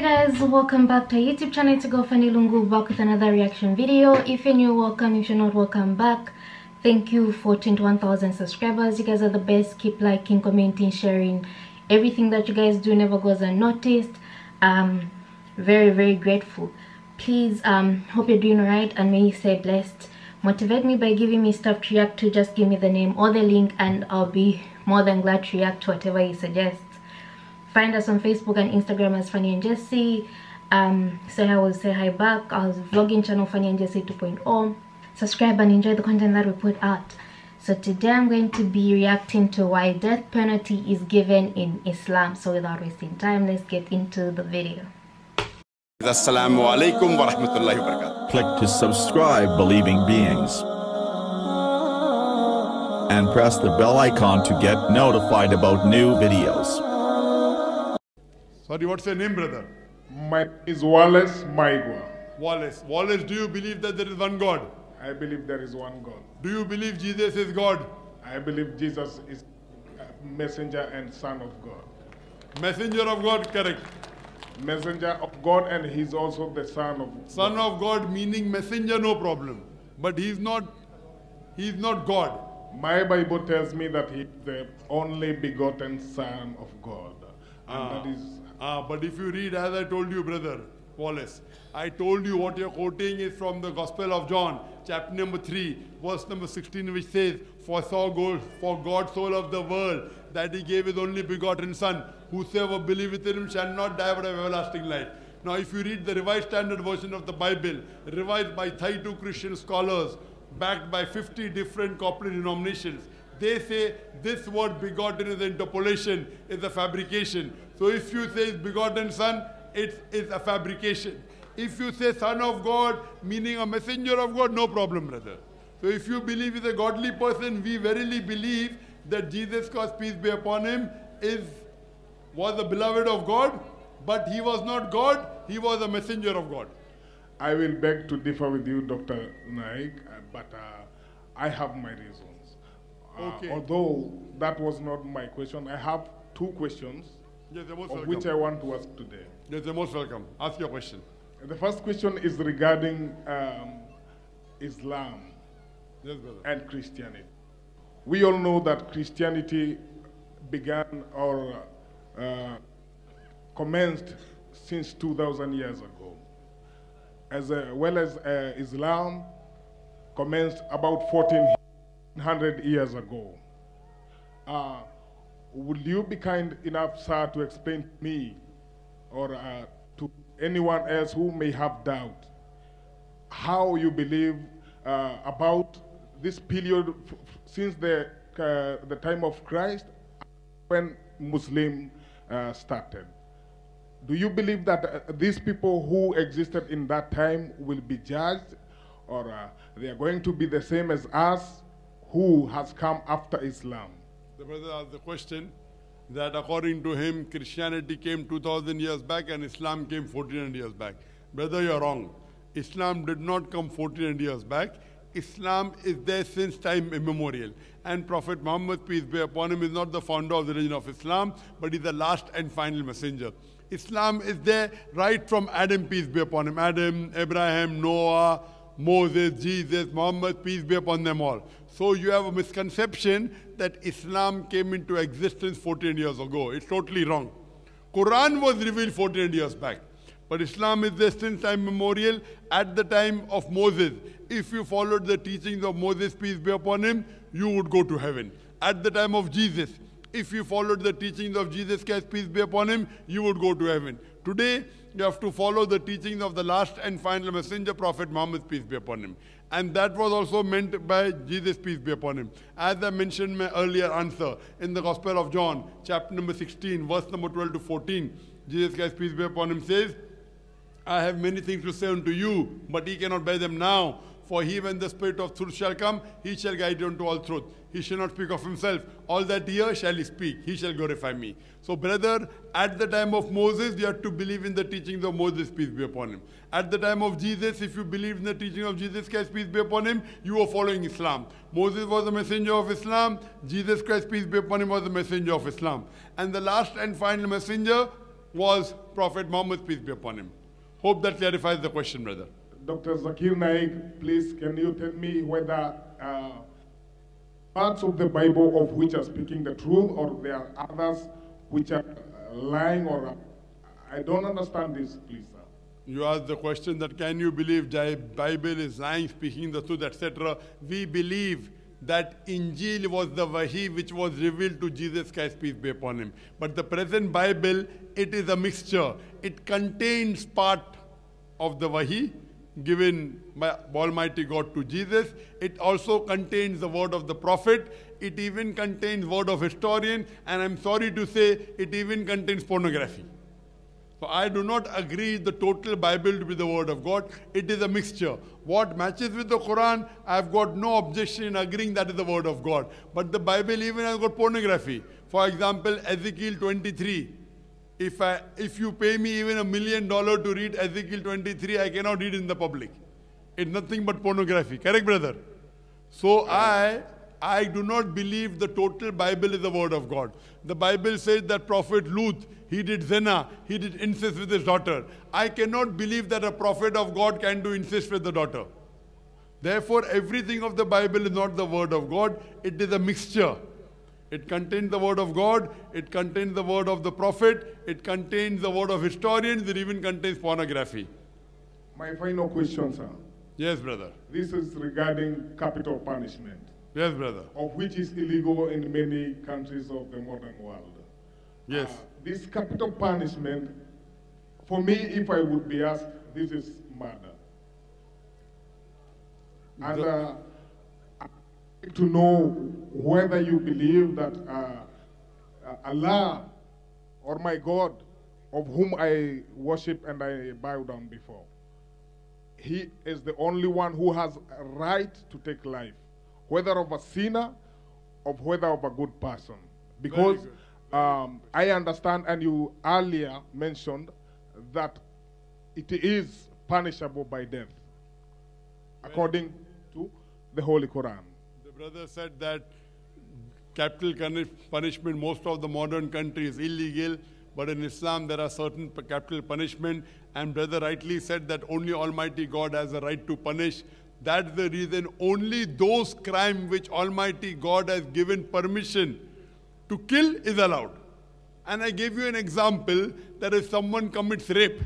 Hey guys, welcome back to our YouTube channel. It's go Fanny Lungu back with another reaction video. If you're new, welcome. If you're not, welcome back. Thank you for 21,000 subscribers. You guys are the best. Keep liking, commenting, sharing. Everything that you guys do never goes unnoticed. Um, very, very grateful. Please, um, hope you're doing alright and may you stay blessed. Motivate me by giving me stuff to react to. Just give me the name or the link and I'll be more than glad to react to whatever you suggest. Find us on Facebook and Instagram as Fanny and Jessy. Um, say hi, will say hi back. Our vlogging channel Fanny and Jessy 2.0. Subscribe and enjoy the content that we put out. So today I'm going to be reacting to why death penalty is given in Islam. So without wasting time, let's get into the video. Assalamu alaikum wa rahmatullahi wa barakatuh. Click to subscribe Believing Beings. And press the bell icon to get notified about new videos. Sorry, what's your name, brother? My name is Wallace Maigwa. Wallace. Wallace, do you believe that there is one God? I believe there is one God. Do you believe Jesus is God? I believe Jesus is messenger and son of God. Messenger of God, correct. Messenger of God and he's also the son of Son of God meaning messenger, no problem. But he's not, he's not God. My Bible tells me that he's the only begotten son of God. And Ah. that is Ah, but if you read, as I told you, brother Wallace, I told you what you're quoting is from the Gospel of John, chapter number 3, verse number 16, which says, For God, for God so loved the world that he gave his only begotten Son, whosoever believeth in him shall not die but have everlasting life. Now, if you read the Revised Standard Version of the Bible, revised by 32 Christian scholars, backed by 50 different corporate denominations, they say this word begotten is an interpolation, is a fabrication. So if you say begotten son, it is a fabrication. If you say son of God, meaning a messenger of God, no problem, brother. So if you believe he's a godly person, we verily believe that Jesus Christ, peace be upon him, is was the beloved of God, but he was not God, he was a messenger of God. I will beg to differ with you, Dr. Naik, uh, but uh, I have my reasons. Uh, Okay. although that was not my question, I have two questions Yes, of which I want to ask today. Yes, you're most welcome. Ask your question. The first question is regarding um, Islam. Yes, and Christianity. We all know that Christianity began or uh, commenced since 2,000 years ago, as uh, well as uh, Islam commenced about 1,400 years ago. Uh, would you be kind enough, sir, to explain to me or uh, to anyone else who may have doubt how you believe uh, about this period since the, uh, the time of Christ when Muslim uh, started. Do you believe that uh, these people who existed in that time will be judged or uh, they are going to be the same as us who has come after Islam? The brother asked the question that according to him, Christianity came 2000 years back and Islam came 1400 years back. Brother, you're wrong. Islam did not come 1400 years back. Islam is there since time immemorial. And Prophet Muhammad, peace be upon him, is not the founder of the religion of Islam, but he's the last and final messenger. Islam is there right from Adam, peace be upon him. Adam, Abraham, Noah, Moses, Jesus, Muhammad, peace be upon them all. So you have a misconception that Islam came into existence 14 years ago. It's totally wrong. Quran was revealed 14 years back. But Islam is there since time memorial. At the time of Moses, if you followed the teachings of Moses, peace be upon him, you would go to heaven. At the time of Jesus, if you followed the teachings of Jesus Christ, peace be upon him, you would go to heaven. Today, you have to follow the teachings of the last and final messenger, Prophet Muhammad, peace be upon him. And that was also meant by Jesus, peace be upon him. As I mentioned my earlier answer in the Gospel of John, chapter number 16, verse number 12 to 14, Jesus Christ, peace be upon him, says, I have many things to say unto you, but ye cannot bear them now. For he, when the Spirit of truth shall come, he shall guide you unto all truth. He shall not speak of himself. All that he shall he speak. He shall glorify me. So, brother, at the time of Moses, you have to believe in the teachings of Moses, peace be upon him. At the time of Jesus, if you believe in the teaching of Jesus Christ, peace be upon him, you are following Islam. Moses was the messenger of Islam. Jesus Christ, peace be upon him, was the messenger of Islam. And the last and final messenger was Prophet Muhammad, peace be upon him. Hope that clarifies the question, brother. Dr. Zakir Naik, please can you tell me whether uh, parts of the Bible of which are speaking the truth or there are others which are lying or I don't understand this, please, sir. You asked the question that can you believe the Bible is lying, speaking the truth, etc. We believe that Injil was the Wahi which was revealed to Jesus Christ, peace be upon him. But the present Bible, it is a mixture. It contains part of the Wahi given by Almighty God to Jesus. It also contains the word of the prophet. It even contains word of historian. And I'm sorry to say, it even contains pornography. So I do not agree the total Bible to be the word of God. It is a mixture. What matches with the Quran, I've got no objection in agreeing that is the word of God. But the Bible even has got pornography. For example, Ezekiel 23. If, I, if you pay me even a million dollar to read Ezekiel 23, I cannot read in the public. It's nothing but pornography. Correct, brother? So I I do not believe the total Bible is the word of God. The Bible says that Prophet Luth, he did zina, he did incest with his daughter. I cannot believe that a prophet of God can do incest with the daughter. Therefore, everything of the Bible is not the word of God, it is a mixture. It contains the word of God, it contains the word of the prophet, it contains the word of historians, it even contains pornography. My final question, sir. Yes, brother. This is regarding capital punishment. Yes, brother. Of which is illegal in many countries of the modern world. Yes. Uh, this capital punishment, for me, if I would be asked, this is murder. And uh, to know whether you believe that uh, Allah or my God, of whom I worship and I bow down before, He is the only one who has a right to take life whether of a sinner or whether of a good person. Because um, I understand, and you earlier mentioned that it is punishable by death, according to the Holy Quran. The brother said that capital punishment, most of the modern countries, is illegal, but in Islam there are certain capital punishment, and brother rightly said that only Almighty God has the right to punish. That's the reason only those crimes which Almighty God has given permission to kill is allowed. And I gave you an example that if someone commits rape,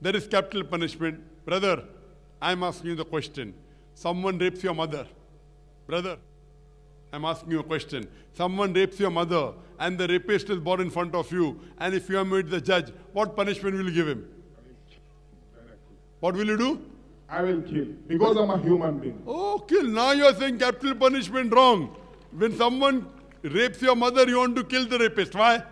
there is capital punishment. Brother, I'm asking you the question. Someone rapes your mother. Brother, I'm asking you a question. Someone rapes your mother and the rapist is brought in front of you. And if you are made the judge, what punishment will you give him? What will you do? I will kill because I'm a human being. Oh, kill. Now you are saying capital punishment wrong. When someone rapes your mother, you want to kill the rapist. Why?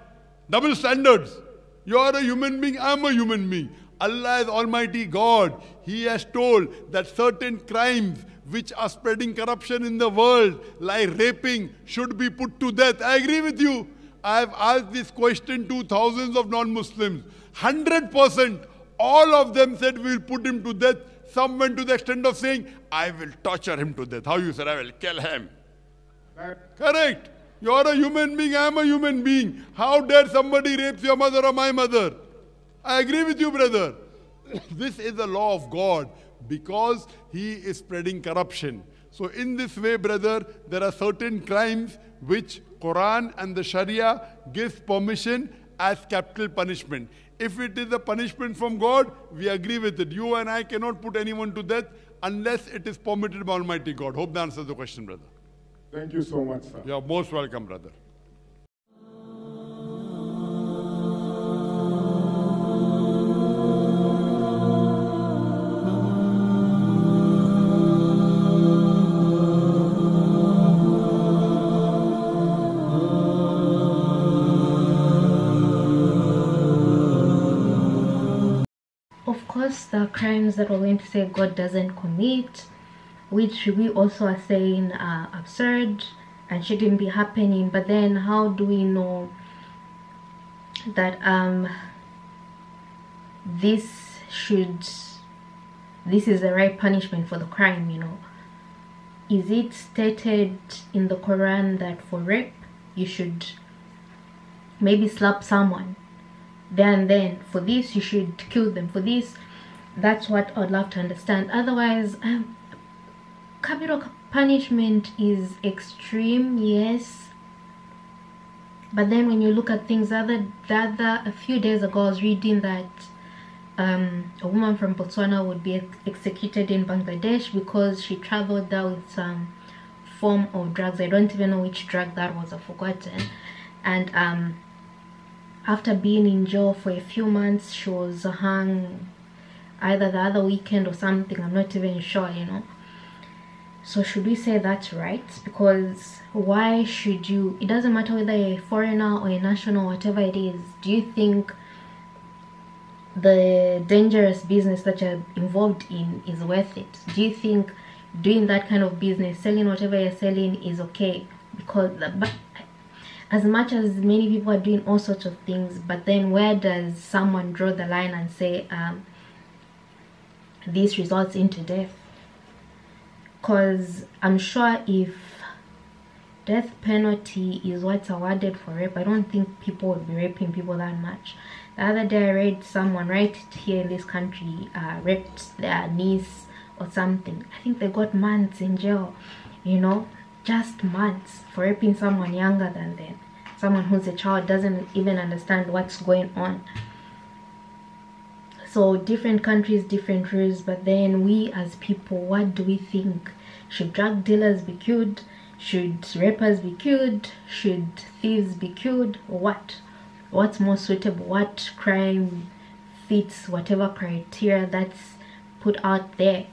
Double standards. You are a human being, I'm a human being. Allah is Almighty God. He has told that certain crimes which are spreading corruption in the world, like raping, should be put to death. I agree with you. I have asked this question to thousands of non Muslims. 100%, all of them said we will put him to death some went to the extent of saying, I will torture him to death. How you said, I will kill him. Correct. You are a human being, I am a human being. How dare somebody rape your mother or my mother? I agree with you, brother. this is the law of God because he is spreading corruption. So in this way, brother, there are certain crimes which Quran and the Sharia gives permission as capital punishment. If it is a punishment from God, we agree with it. You and I cannot put anyone to death unless it is permitted by Almighty God. Hope that answers the question, brother. Thank you so much, sir. You are most welcome, brother. The crimes that we're going to say God doesn't commit, which we also are saying are absurd and shouldn't be happening. But then, how do we know that um, this should, this is the right punishment for the crime? You know, is it stated in the Quran that for rape you should maybe slap someone? then then for this you should kill them for this that's what i'd love to understand. Otherwise um, capital punishment is extreme yes. But then when you look at things other other a few days ago i was reading that um, a woman from botswana would be ex- executed in bangladesh because she traveled there with some form of drugs. I don't even know which drug that was i've forgotten. And um, after being in jail for a few months she was hung either the other weekend or something i'm not even sure you know. So should we say that's right? Because why should you it doesn't matter whether you're a foreigner or a national whatever it is do you think the dangerous business that you're involved in is worth it? Do you think doing that kind of business selling whatever you're selling is okay? Because the, as much as many people are doing all sorts of things but then where does someone draw the line and say um, this results into death. Because i'm sure if death penalty is what's awarded for rape i don't think people would be raping people that much. The other day i read someone right here in this country uh, raped their niece or something. I think they got months in jail you know just months for raping someone younger than them. Someone who's a child doesn't even understand what's going on so different countries different rules but then we as people what do we think? Should drug dealers be killed should rappers be killed should thieves be killed what? What's more suitable? What crime fits whatever criteria that's put out there?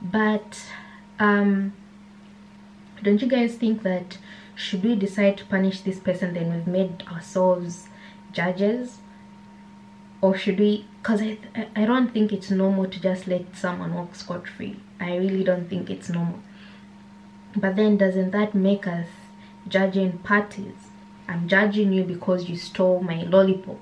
But um don't you guys think that should we decide to punish this person then we've made ourselves judges or should we because I, I don't think it's normal to just let someone walk scot-free. I really don't think it's normal but then doesn't that make us judging parties? I'm judging you because you stole my lollipop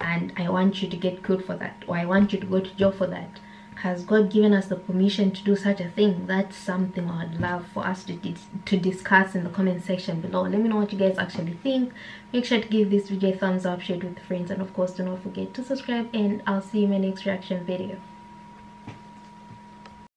and i want you to get killed for that or i want you to go to jail for that has god given us the permission to do such a thing? That's something i'd love for us to, dis- to discuss in the comment section below. Let me know what you guys actually think. Make sure to give this video a thumbs up share it with friends and of course do not forget to subscribe and i'll see you in my next reaction video